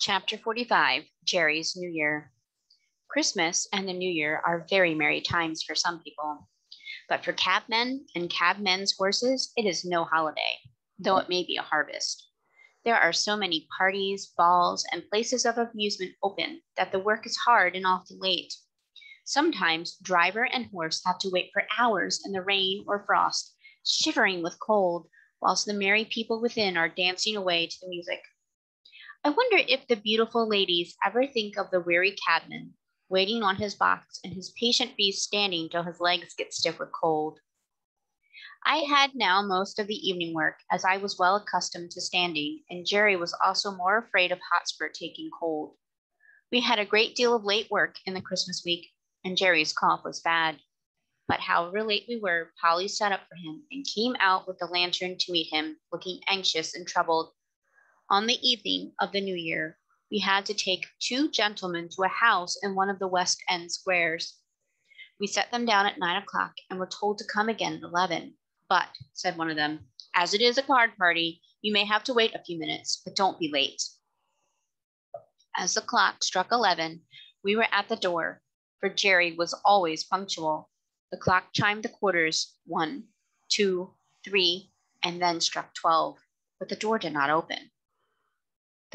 Chapter 45 Jerry's New Year. Christmas and the New Year are very merry times for some people. But for cabmen and cabmen's horses, it is no holiday, though it may be a harvest. There are so many parties, balls, and places of amusement open that the work is hard and often late. Sometimes driver and horse have to wait for hours in the rain or frost, shivering with cold, whilst the merry people within are dancing away to the music. I wonder if the beautiful ladies ever think of the weary cabman waiting on his box and his patient beast standing till his legs get stiff with cold. I had now most of the evening work, as I was well accustomed to standing, and Jerry was also more afraid of Hotspur taking cold. We had a great deal of late work in the Christmas week, and Jerry's cough was bad. But however late we were, Polly sat up for him and came out with the lantern to meet him, looking anxious and troubled. On the evening of the new year, we had to take two gentlemen to a house in one of the West End squares. We set them down at nine o'clock and were told to come again at 11. But, said one of them, as it is a card party, you may have to wait a few minutes, but don't be late. As the clock struck 11, we were at the door, for Jerry was always punctual. The clock chimed the quarters one, two, three, and then struck 12, but the door did not open.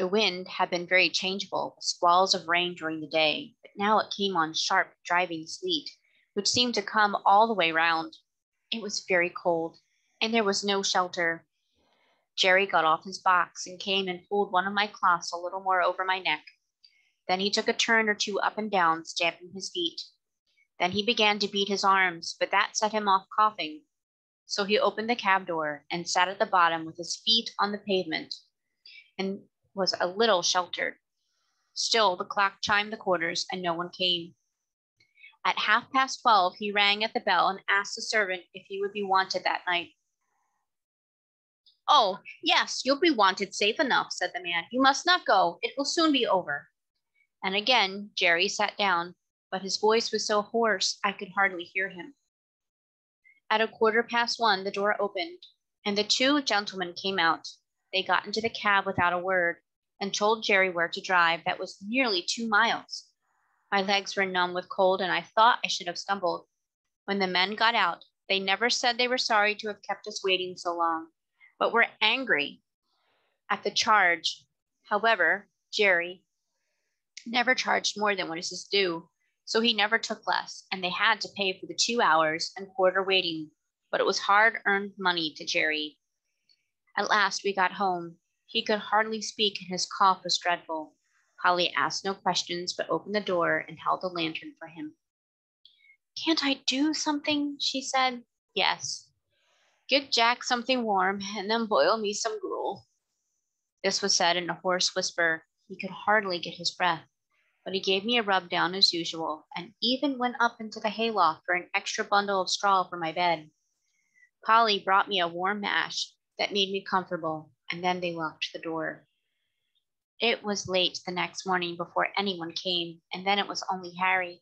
The wind had been very changeable, with squalls of rain during the day, but now it came on sharp, driving sleet, which seemed to come all the way round. It was very cold, and there was no shelter. Jerry got off his box and came and pulled one of my cloths a little more over my neck. Then he took a turn or two up and down, stamping his feet. Then he began to beat his arms, but that set him off coughing. So he opened the cab door and sat at the bottom with his feet on the pavement and was a little sheltered. Still, the clock chimed the quarters and no one came. At half past 12, he rang at the bell and asked the servant if he would be wanted that night. Oh, yes, you'll be wanted safe enough, said the man. You must not go. It will soon be over. And again, Jerry sat down, but his voice was so hoarse I could hardly hear him. At a quarter past one, the door opened, and the two gentlemen came out. They got into the cab without a word and told Jerry where to drive. That was nearly two miles. My legs were numb with cold, and I thought I should have stumbled. When the men got out, they never said they were sorry to have kept us waiting so long, but were angry at the charge. However, Jerry never charged more than what is his due, so he never took less, and they had to pay for the two hours and quarter waiting, but it was hard earned money to Jerry. At last we got home. He could hardly speak, and his cough was dreadful. Polly asked no questions, but opened the door and held the lantern for him. Can't I do something? she said. Yes. Get Jack something warm, and then boil me some gruel. This was said in a hoarse whisper. He could hardly get his breath, but he gave me a rub down as usual, and even went up into the hayloft for an extra bundle of straw for my bed. Polly brought me a warm mash, that made me comfortable, and then they locked the door. It was late the next morning before anyone came, and then it was only Harry.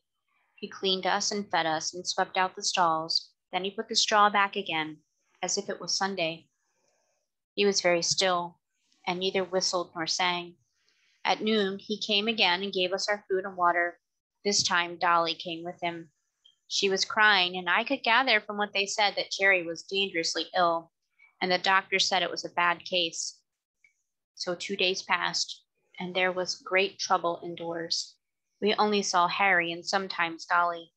He cleaned us and fed us and swept out the stalls. Then he put the straw back again, as if it was Sunday. He was very still, and neither whistled nor sang. At noon, he came again and gave us our food and water. This time, Dolly came with him. She was crying, and I could gather from what they said that Jerry was dangerously ill and the doctor said it was a bad case. So two days passed, and there was great trouble indoors. We only saw Harry and sometimes Dolly.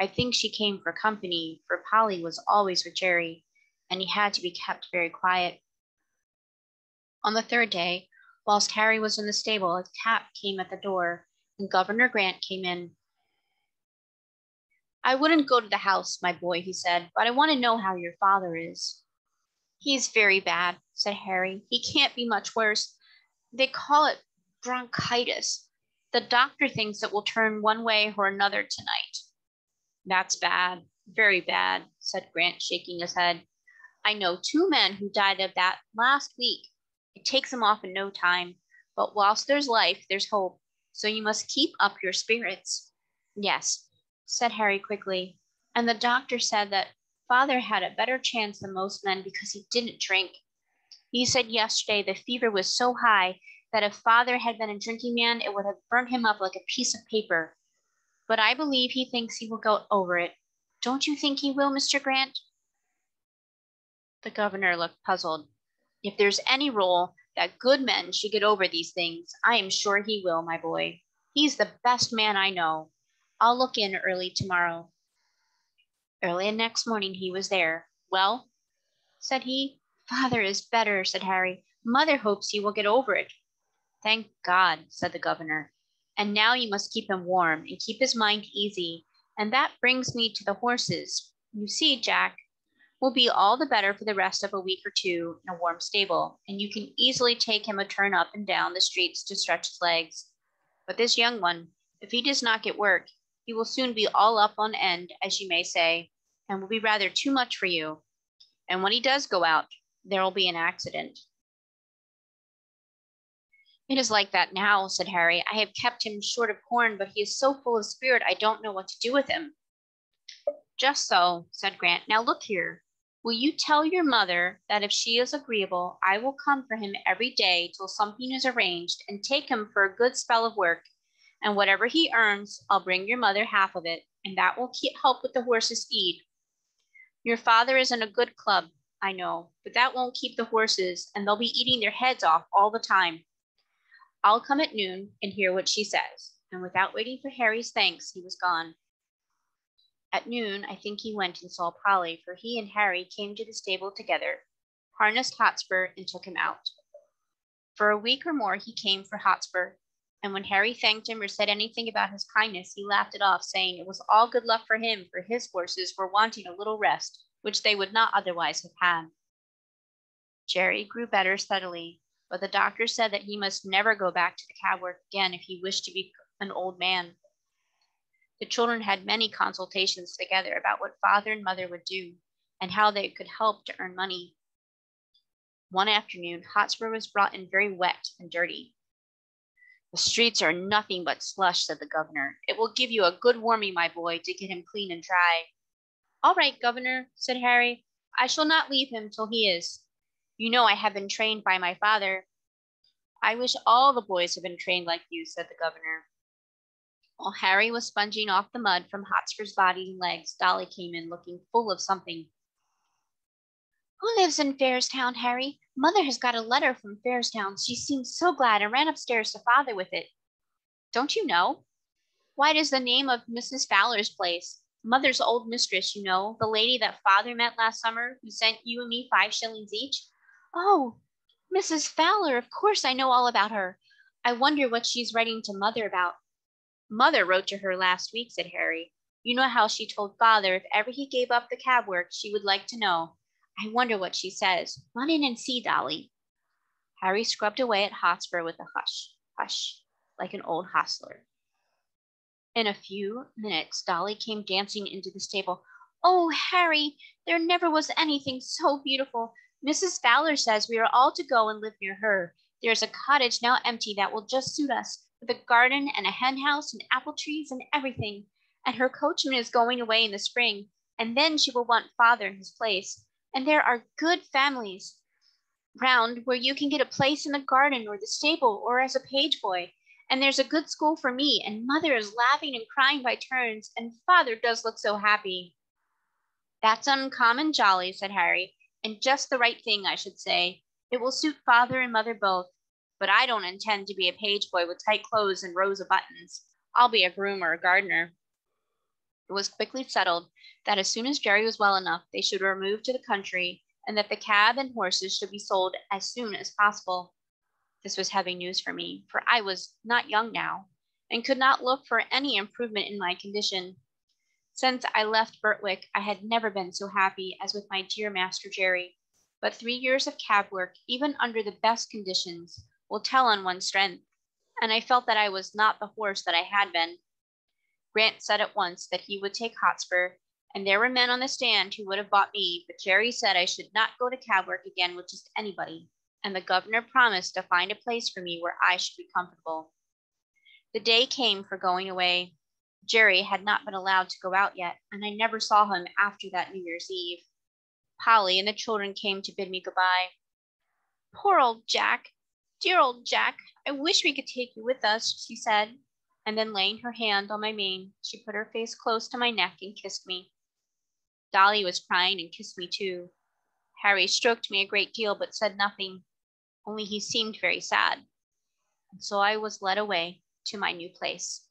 I think she came for company, for Polly was always with Jerry, and he had to be kept very quiet. On the third day, whilst Harry was in the stable, a tap came at the door, and Governor Grant came in. I wouldn't go to the house, my boy, he said, but I want to know how your father is. He's very bad, said Harry. He can't be much worse. They call it bronchitis. The doctor thinks it will turn one way or another tonight. That's bad, very bad, said Grant, shaking his head. I know two men who died of that last week. It takes them off in no time, but whilst there's life, there's hope. So you must keep up your spirits. Yes, said Harry quickly. And the doctor said that Father had a better chance than most men because he didn't drink. He said yesterday the fever was so high that if father had been a drinking man, it would have burnt him up like a piece of paper. But I believe he thinks he will go over it. Don't you think he will, Mr. Grant? The governor looked puzzled. If there's any rule that good men should get over these things, I am sure he will, my boy. He's the best man I know. I'll look in early tomorrow. Early the next morning he was there. Well, said he. Father is better, said Harry. Mother hopes he will get over it. Thank God, said the governor. And now you must keep him warm and keep his mind easy. And that brings me to the horses. You see, Jack, will be all the better for the rest of a week or two in a warm stable, and you can easily take him a turn up and down the streets to stretch his legs. But this young one, if he does not get work, he will soon be all up on end, as you may say, and will be rather too much for you. And when he does go out, there will be an accident. It is like that now, said Harry. I have kept him short of corn, but he is so full of spirit I don't know what to do with him. Just so, said Grant. Now look here. Will you tell your mother that if she is agreeable, I will come for him every day till something is arranged and take him for a good spell of work. And whatever he earns, I'll bring your mother half of it, and that will keep help with the horses' feed. Your father is in a good club, I know, but that won't keep the horses, and they'll be eating their heads off all the time. I'll come at noon and hear what she says. And without waiting for Harry's thanks, he was gone. At noon, I think he went and saw Polly, for he and Harry came to the stable together, harnessed Hotspur, and took him out. For a week or more he came for Hotspur, and when Harry thanked him or said anything about his kindness, he laughed it off, saying it was all good luck for him, for his horses were wanting a little rest, which they would not otherwise have had. Jerry grew better steadily, but the doctor said that he must never go back to the cab work again if he wished to be an old man. The children had many consultations together about what father and mother would do and how they could help to earn money. One afternoon, Hotspur was brought in very wet and dirty. The streets are nothing but slush, said the governor. It will give you a good warming, my boy, to get him clean and dry. All right, governor, said Harry. I shall not leave him till he is. You know I have been trained by my father. I wish all the boys had been trained like you, said the governor. While Harry was sponging off the mud from Hotspur's body and legs, Dolly came in looking full of something. Who lives in Fairstowe, Harry? Mother has got a letter from Fairstowe. She seemed so glad and ran upstairs to father with it. Don't you know? Why, it is the name of Mrs. Fowler's place. Mother's old mistress, you know, the lady that father met last summer who sent you and me five shillings each. Oh, Mrs. Fowler, of course I know all about her. I wonder what she's writing to mother about. Mother wrote to her last week, said Harry. You know how she told father if ever he gave up the cab work, she would like to know. I wonder what she says. Run in and see, Dolly. Harry scrubbed away at Hotspur with a hush, hush, like an old hostler. In a few minutes, Dolly came dancing into the stable. Oh, Harry, there never was anything so beautiful. Mrs. Fowler says we are all to go and live near her. There is a cottage now empty that will just suit us, with a garden and a hen house and apple trees and everything. And her coachman is going away in the spring, and then she will want father in his place. And there are good families round where you can get a place in the garden or the stable or as a page boy. And there's a good school for me, and mother is laughing and crying by turns, and father does look so happy. That's uncommon jolly, said Harry and just the right thing, I should say. It will suit father and mother both, but I don't intend to be a page boy with tight clothes and rows of buttons. I'll be a groom or a gardener. It was quickly settled that as soon as Jerry was well enough, they should remove to the country and that the cab and horses should be sold as soon as possible. This was heavy news for me, for I was not young now and could not look for any improvement in my condition. Since I left Birtwick, I had never been so happy as with my dear Master Jerry. But three years of cab work, even under the best conditions, will tell on one's strength, and I felt that I was not the horse that I had been. Grant said at once that he would take Hotspur, and there were men on the stand who would have bought me, but Jerry said I should not go to cab work again with just anybody, and the governor promised to find a place for me where I should be comfortable. The day came for going away. Jerry had not been allowed to go out yet, and I never saw him after that New Year's Eve. Polly and the children came to bid me goodbye. Poor old Jack, Dear old Jack, I wish we could take you with us, she said. And then laying her hand on my mane, she put her face close to my neck and kissed me. Dolly was crying and kissed me too. Harry stroked me a great deal but said nothing, only he seemed very sad. And so I was led away to my new place.